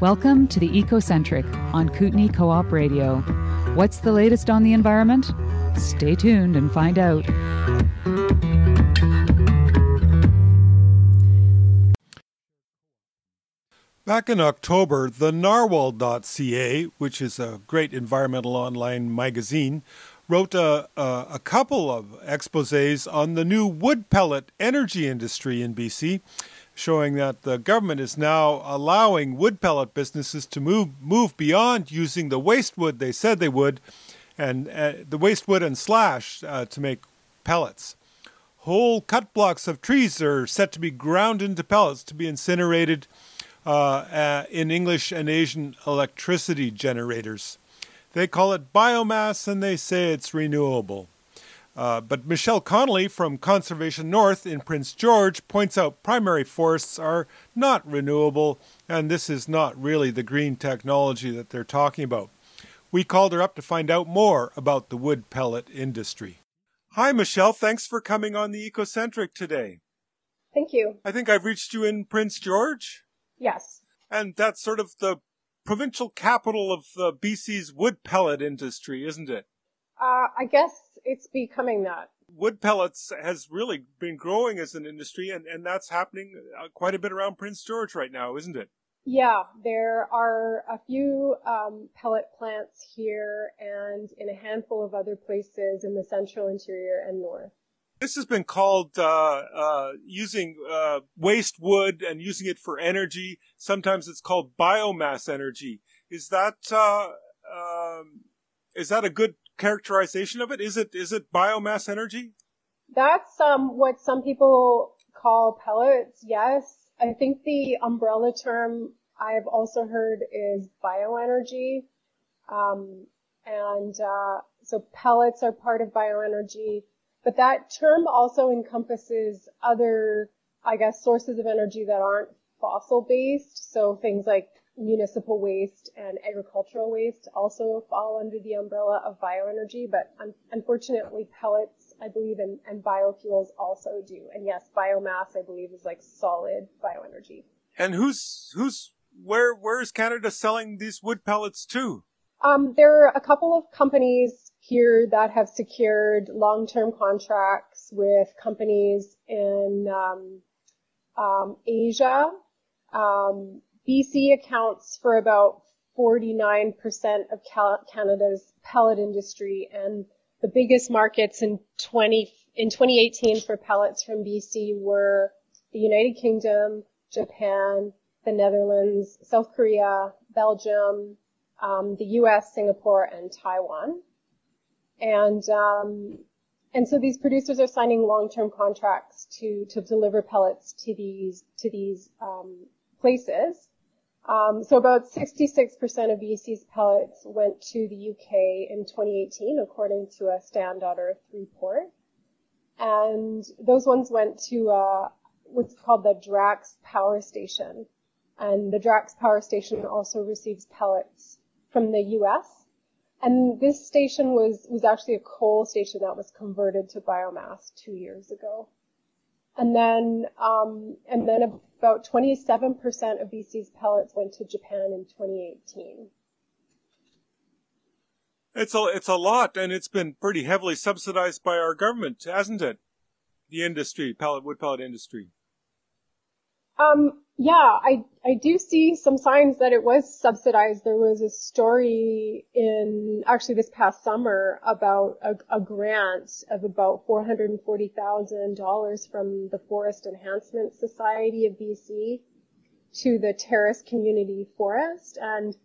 Welcome to the Ecocentric on Kootenay Co op Radio. What's the latest on the environment? Stay tuned and find out. Back in October, the narwhal.ca, which is a great environmental online magazine, wrote a, a, a, couple of exposes on the new wood pellet energy industry in BC, showing that the government is now allowing wood pellet businesses to move move beyond using the waste wood they said they would, and uh, the waste wood and slash uh, to make pellets. Whole cut blocks of trees are set to be ground into pellets to be incinerated uh, uh, in English and Asian electricity generators. They call it biomass and they say it's renewable. Uh, but Michelle Connolly from Conservation North in Prince George points out primary forests are not renewable, and this is not really the green technology that they're talking about. We called her up to find out more about the wood pellet industry. Hi, Michelle. Thanks for coming on the Ecocentric today. Thank you. I think I've reached you in Prince George. Yes. And that's sort of the provincial capital of uh, BC's wood pellet industry, isn't it? Uh, I guess it's becoming that. Wood pellets has really been growing as an industry, and, and that's happening uh, quite a bit around Prince George right now, isn't it? Yeah, there are a few um, pellet plants here and in a handful of other places in the central interior and north. This has been called uh, uh, using uh, waste wood and using it for energy. Sometimes it's called biomass energy. Is that uh, um, is that a good characterization of it? Is it is it biomass energy? That's um, what some people call pellets. Yes, I think the umbrella term I've also heard is bioenergy, um, and uh, so pellets are part of bioenergy. But that term also encompasses other, I guess, sources of energy that aren't fossil based. So things like municipal waste and agricultural waste also fall under the umbrella of bioenergy. But un- unfortunately, pellets, I believe, and, and biofuels also do. And yes, biomass, I believe, is like solid bioenergy. And who's, who's, where, where is Canada selling these wood pellets to? Um, there are a couple of companies here that have secured long-term contracts with companies in um, um, Asia. Um, BC accounts for about 49% of Canada's pellet industry, and the biggest markets in 20 in 2018 for pellets from BC were the United Kingdom, Japan, the Netherlands, South Korea, Belgium, um, the U.S., Singapore, and Taiwan. And, um, and so these producers are signing long-term contracts to, to deliver pellets to these, to these, um, places. Um, so about 66% of BC's pellets went to the UK in 2018, according to a Stand.Earth report. And those ones went to, uh, what's called the Drax Power Station. And the Drax Power Station also receives pellets from the US and this station was, was actually a coal station that was converted to biomass two years ago. And then, um, and then about 27% of BC's pellets went to Japan in 2018. It's a, it's a lot and it's been pretty heavily subsidized by our government, hasn't it? The industry, pellet, wood pellet industry. Um, yeah, I, I do see some signs that it was subsidized. There was a story in, actually this past summer about a, a grant of about $440,000 from the Forest Enhancement Society of BC to the Terrace Community Forest. And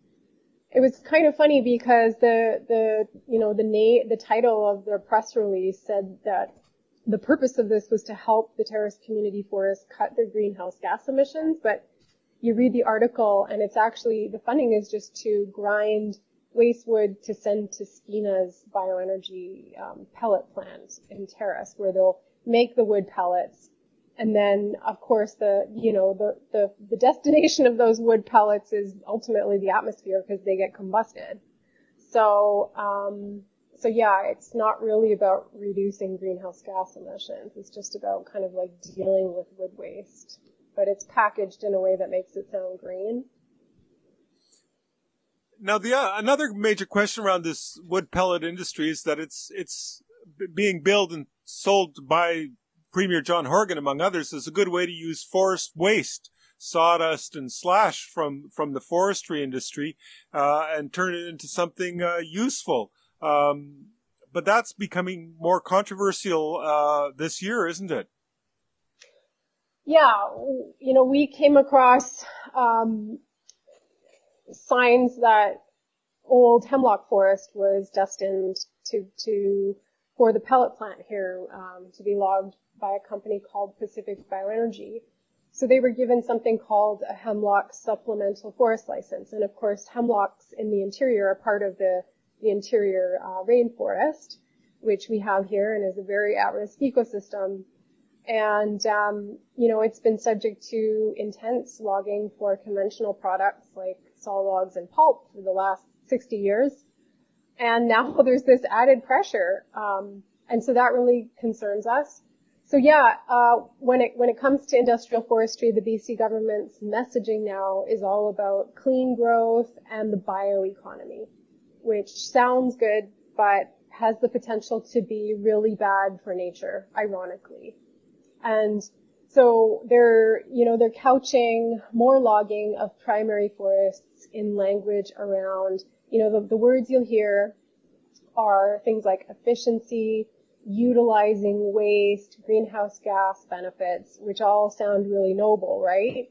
it was kind of funny because the, the, you know, the name, the title of the press release said that the purpose of this was to help the terrace community forests cut their greenhouse gas emissions, but you read the article and it's actually, the funding is just to grind waste wood to send to Skeena's bioenergy um, pellet plant in Terrace, where they'll make the wood pellets. And then, of course, the, you know, the, the, the destination of those wood pellets is ultimately the atmosphere because they get combusted. So, um, so yeah, it's not really about reducing greenhouse gas emissions. It's just about kind of like dealing with wood waste. But it's packaged in a way that makes it sound green. now the uh, another major question around this wood pellet industry is that it's it's being built and sold by Premier John Horgan, among others, as a good way to use forest waste, sawdust and slash from from the forestry industry, uh, and turn it into something uh, useful. Um, but that's becoming more controversial uh, this year, isn't it? Yeah, you know, we came across um, signs that old hemlock forest was destined to to for the pellet plant here um, to be logged by a company called Pacific Bioenergy. So they were given something called a hemlock supplemental forest license, and of course hemlocks in the interior are part of the the interior uh, rainforest, which we have here and is a very at-risk ecosystem. And, um, you know, it's been subject to intense logging for conventional products like saw logs and pulp for the last 60 years. And now there's this added pressure. Um, and so that really concerns us. So yeah, uh, when it when it comes to industrial forestry, the BC government's messaging now is all about clean growth and the bioeconomy, which sounds good, but has the potential to be really bad for nature, ironically. And so they're, you know, they're couching more logging of primary forests in language around, you know, the, the words you'll hear are things like efficiency, utilizing waste, greenhouse gas benefits, which all sound really noble, right?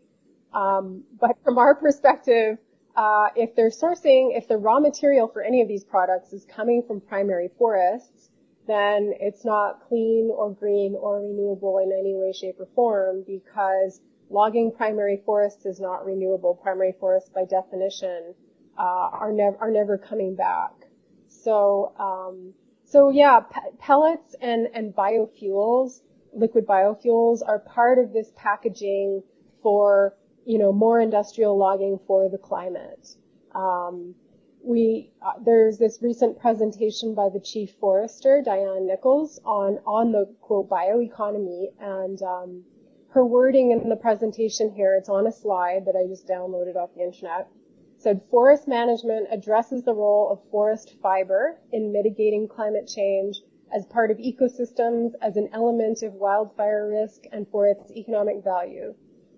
Um, but from our perspective, uh, if they're sourcing, if the raw material for any of these products is coming from primary forests, then it's not clean or green or renewable in any way, shape, or form because logging primary forests is not renewable. Primary forests, by definition, uh, are never are never coming back. So, um, so yeah, pellets and and biofuels, liquid biofuels, are part of this packaging for you know more industrial logging for the climate. Um, we uh, there's this recent presentation by the chief forester Diane Nicholls on on the quote bioeconomy and um, her wording in the presentation here it's on a slide that I just downloaded off the internet said forest management addresses the role of forest fiber in mitigating climate change as part of ecosystems as an element of wildfire risk and for its economic value.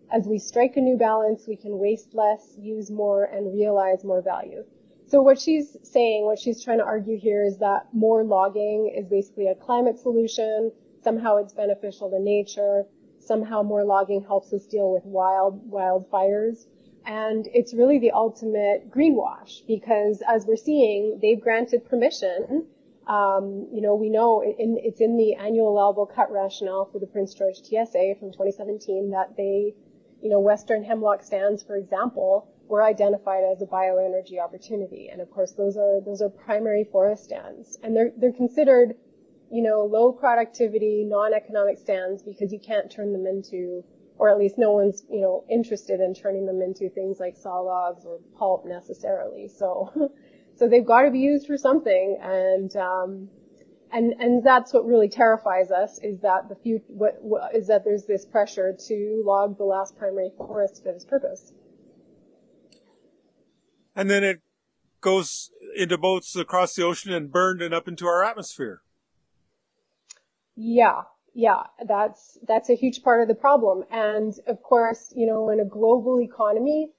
As we strike a new balance, we can waste less, use more, and realize more value. So what she's saying, what she's trying to argue here is that more logging is basically a climate solution. Somehow it's beneficial to nature. Somehow more logging helps us deal with wild, wildfires. And it's really the ultimate greenwash because as we're seeing, they've granted permission. Um, you know, we know in, it's in the annual allowable cut rationale for the Prince George TSA from 2017 that they, you know, Western hemlock stands, for example, were identified as a bioenergy opportunity. And of course, those are, those are primary forest stands. And they're, they're considered, you know, low productivity, non-economic stands because you can't turn them into, or at least no one's, you know, interested in turning them into things like saw logs or pulp necessarily. So, so they've got to be used for something. And, um, and and that's what really terrifies us is that the few what, what is that there's this pressure to log the last primary forest for this purpose and then it goes into boats across the ocean and burned and up into our atmosphere. Yeah, yeah, that's that's a huge part of the problem. And of course, you know, in a global economy,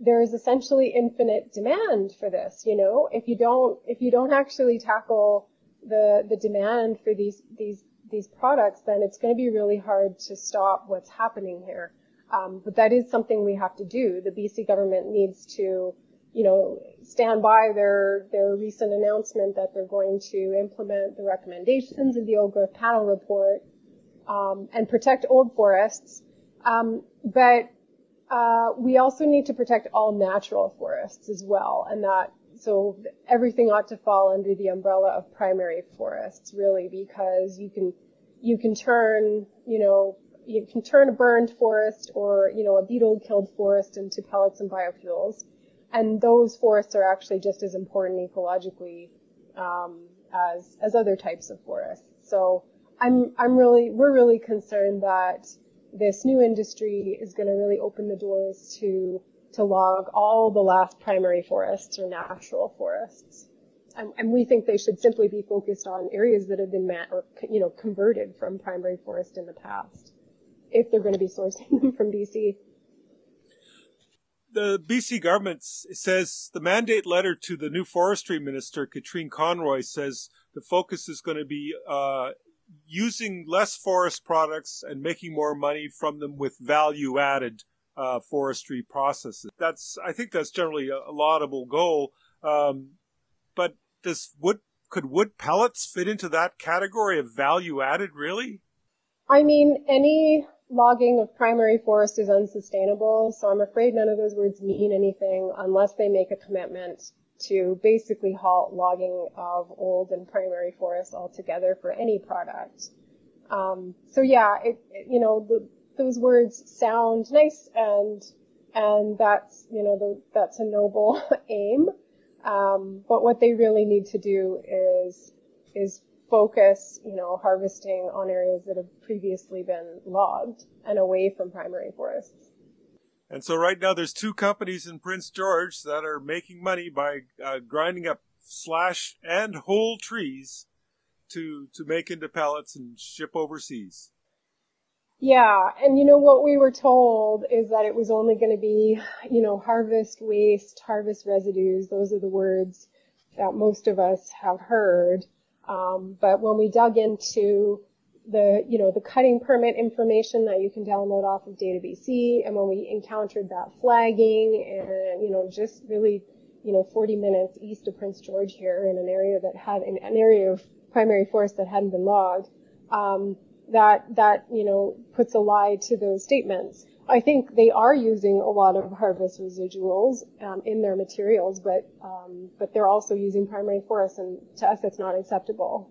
there is essentially infinite demand for this. You know, if you don't if you don't actually tackle the the demand for these these these products, then it's going to be really hard to stop what's happening here. Um, but that is something we have to do. The BC government needs to you know, stand by their, their recent announcement that they're going to implement the recommendations of the Old Growth Panel report, um, and protect old forests. Um, but, uh, we also need to protect all natural forests as well, and that, so everything ought to fall under the umbrella of primary forests, really, because you can, you can turn, you know, you can turn a burned forest or, you know, a beetle killed forest into pellets and biofuels and those forests are actually just as important ecologically um, as as other types of forests. So I'm I'm really we're really concerned that this new industry is going to really open the doors to to log all the last primary forests or natural forests. And, and we think they should simply be focused on areas that have been met or, you know, converted from primary forest in the past, if they're going to be sourcing them from BC. The BC government says the mandate letter to the new forestry minister, Katrine Conroy, says the focus is going to be uh, using less forest products and making more money from them with value added uh, forestry processes. That's, I think that's generally a, laudable goal. Um, but does wood, could wood pellets fit into that category of value added really? I mean, any logging of primary forest is unsustainable, so I'm afraid none of those words mean anything unless they make a commitment to basically halt logging of old and primary forests altogether for any product. Um, so yeah, it, it, you know, the, those words sound nice and and that's you know the, that's a noble aim. Um, but what they really need to do is is focus, you know, harvesting on areas that have previously been logged and away from primary forests. And so right now there's two companies in Prince George that are making money by uh, grinding up slash and whole trees to to make into pellets and ship overseas. Yeah, and you know what we were told is that it was only going to be, you know, harvest waste, harvest residues. Those are the words that most of us have heard. Um, but when we dug into the, you know, the cutting permit information that you can download off of DataBC, and when we encountered that flagging and, you know, just really, you know, 40 minutes east of Prince George here in an area that had, an, an area of primary forest that hadn't been logged, um, that that you know puts a lie to those statements. I think they are using a lot of harvest residuals um, in their materials, but um, but they're also using primary forests, and to us, it's not acceptable.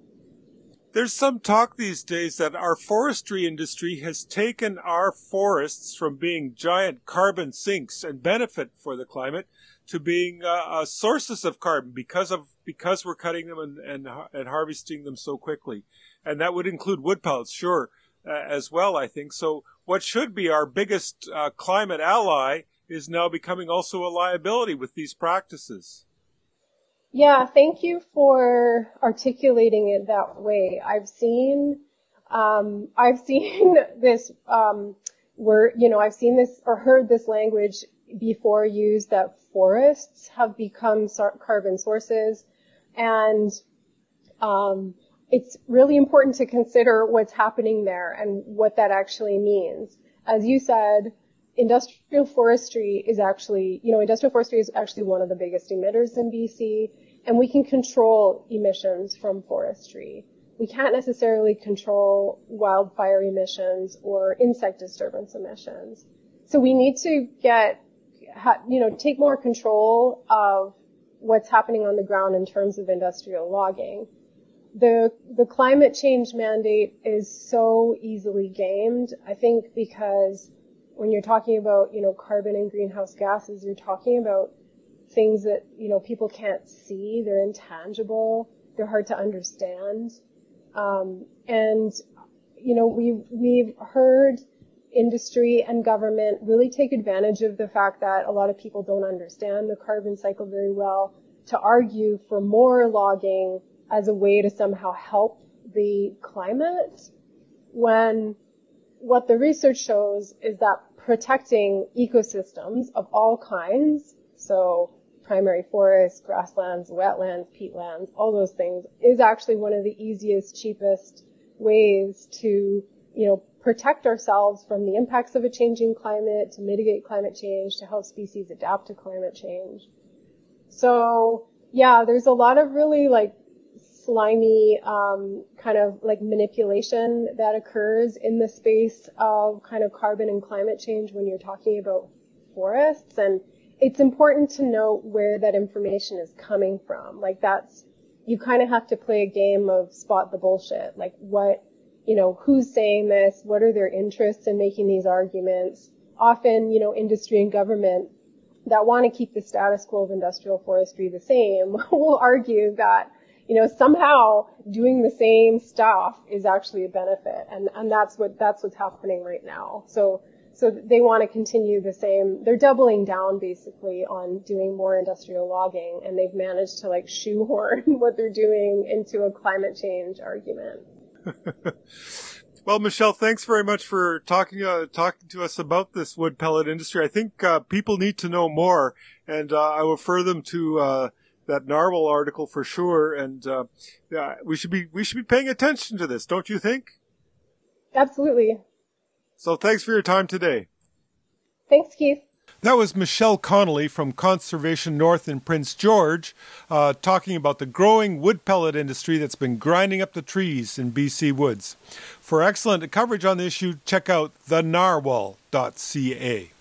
There's some talk these days that our forestry industry has taken our forests from being giant carbon sinks and benefit for the climate to being uh, uh, sources of carbon because of because we're cutting them and, and and harvesting them so quickly and that would include wood pellets, sure, uh, as well, I think. So what should be our biggest uh, climate ally is now becoming also a liability with these practices. Yeah, thank you for articulating it that way. I've seen, um, I've seen this um, you know, I've seen this or heard this language before used that forests have become carbon sources, and um, it's really important to consider what's happening there and what that actually means. As you said, industrial forestry is actually, you know, industrial forestry is actually one of the biggest emitters in BC, and we can control emissions from forestry. We can't necessarily control wildfire emissions or insect disturbance emissions. So we need to get, you know, take more control of what's happening on the ground in terms of industrial logging the the climate change mandate is so easily gamed. I think because when you're talking about you know carbon and greenhouse gases, you're talking about things that you know people can't see. They're intangible. They're hard to understand. Um, and you know we've we've heard industry and government really take advantage of the fact that a lot of people don't understand the carbon cycle very well to argue for more logging as a way to somehow help the climate when what the research shows is that protecting ecosystems of all kinds, so primary forests, grasslands, wetlands, peatlands, all those things, is actually one of the easiest, cheapest ways to, you know, protect ourselves from the impacts of a changing climate, to mitigate climate change, to help species adapt to climate change. So, yeah, there's a lot of really like slimy um, kind of like manipulation that occurs in the space of kind of carbon and climate change when you're talking about forests. And it's important to know where that information is coming from. Like that's you kind of have to play a game of spot the bullshit. Like what you know who's saying this? What are their interests in making these arguments? Often you know industry and government that want to keep the status quo of industrial forestry the same will argue that you know, somehow doing the same stuff is actually a benefit. And, and that's what, that's what's happening right now. So, so they want to continue the same. They're doubling down basically on doing more industrial logging, and they've managed to like shoehorn what they're doing into a climate change argument. well, Michelle, thanks very much for talking uh, talking to us about this wood pellet industry. I think uh, people need to know more, and uh, I refer them to uh, that Narwhal article for sure. And uh, yeah, we should be we should be paying attention to this, don't you think? Absolutely. So thanks for your time today. Thanks, Keith. That was Michelle Connolly from Conservation North in Prince George uh, talking about the growing wood pellet industry that's been grinding up the trees in BC woods. For excellent coverage on the issue, check out thenarwhal.ca.